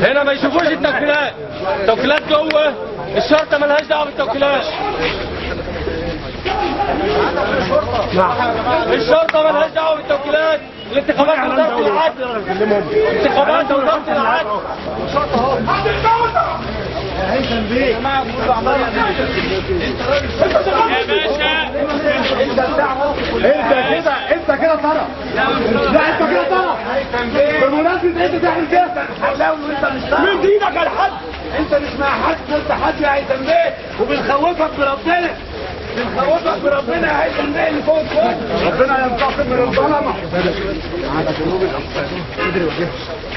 يا هنا ما يشوفوش التوكيلات. التوكيلات جوه. الشرطة ملهاش دعوة بالتوكيلات. الشرطة ملهاش دعوة بالتوكيلات. الانتخابات وزاره العدل. انتخابات وزاره العدل. يا باشا انت كده انت كده طرف. لا انت كده طرف. بمناسبه انت تعمل كده من دينك على حد انت مش مع حد انت حد يا هيثم بيه. وبنخوفك بربنا. بنخوفك بربنا هيثم بيه اللي فوق فوق ربنا ينتقم من الظلمه على قلوب الاقسام